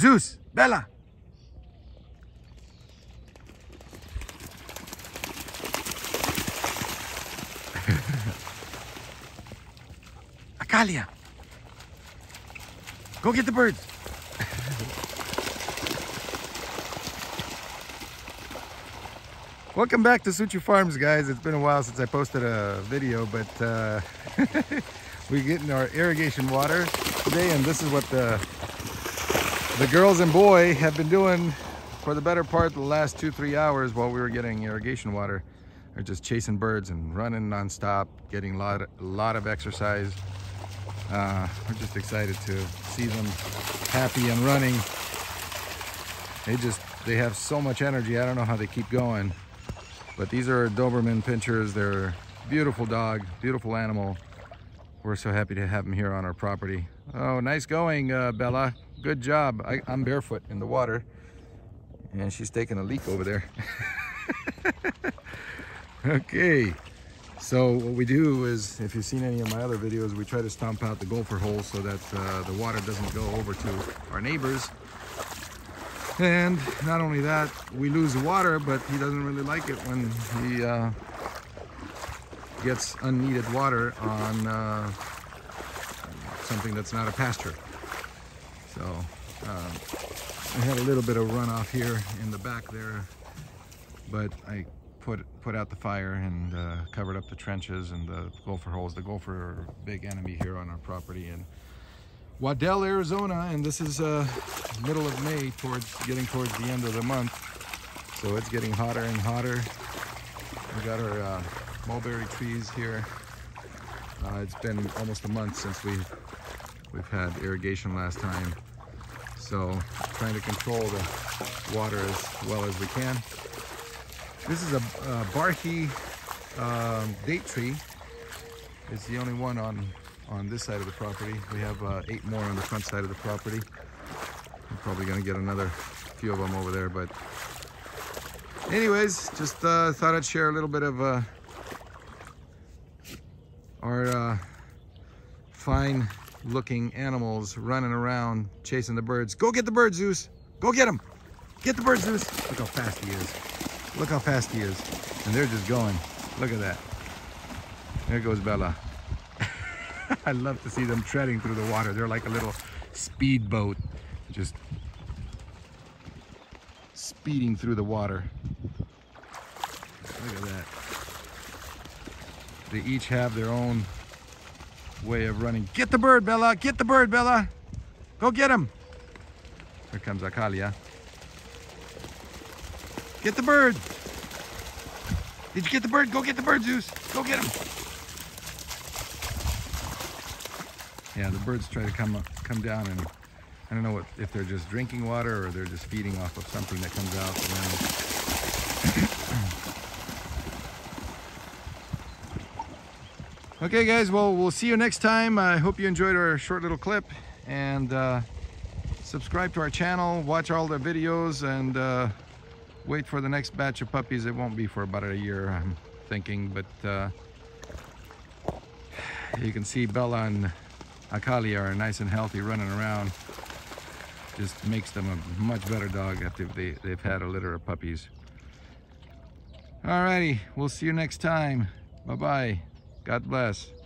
Zeus, Bella. Akalya. Go get the birds. Welcome back to Suciu Farms, guys. It's been a while since I posted a video, but uh, we're getting our irrigation water today, and this is what the the girls and boy have been doing for the better part the last two, three hours while we were getting irrigation water. They're just chasing birds and running nonstop, getting a lot, a lot of exercise. Uh, we're just excited to see them happy and running. They just, they have so much energy. I don't know how they keep going. But these are Doberman pinschers. They're beautiful dog, beautiful animal. We're so happy to have them here on our property. Oh, nice going, uh, Bella. Good job. I, I'm barefoot in the water. And she's taking a leak over there. okay. So what we do is, if you've seen any of my other videos, we try to stomp out the gopher holes so that uh, the water doesn't go over to our neighbors. And not only that, we lose water, but he doesn't really like it when he uh, gets unneeded water on uh, something that's not a pasture. So um, I had a little bit of runoff here in the back there, but I put put out the fire and uh, covered up the trenches and the gopher holes. The gopher are a big enemy here on our property in Waddell, Arizona, and this is uh, middle of May, towards getting towards the end of the month. So it's getting hotter and hotter. We got our uh, mulberry trees here. Uh, it's been almost a month since we've we've had irrigation last time. So trying to control the water as well as we can. This is a, a Barhi um, date tree. It's the only one on on this side of the property. We have uh, eight more on the front side of the property. I'm probably gonna get another few of them over there, but anyways, just uh, thought I'd share a little bit of uh, our uh, fine looking animals running around chasing the birds. Go get the birds, Zeus. Go get them. Get the birds, Zeus. Look how fast he is. Look how fast he is. And they're just going. Look at that. There goes Bella. I love to see them treading through the water. They're like a little speedboat, just speeding through the water. Look at that. They each have their own way of running. Get the bird, Bella! Get the bird, Bella! Go get him! Here comes Akalya. Get the bird! Did you get the bird? Go get the bird, Zeus! Go get him! Yeah, the birds try to come up, come down and I don't know what if they're just drinking water or they're just feeding off of something that comes out. Okay, guys. Well, we'll see you next time. I hope you enjoyed our short little clip and uh, subscribe to our channel. Watch all the videos and uh, wait for the next batch of puppies. It won't be for about a year, I'm thinking, but uh, you can see Bella and Akali are nice and healthy running around. Just makes them a much better dog after they, they've had a litter of puppies. Alrighty, we'll see you next time. Bye-bye. God bless.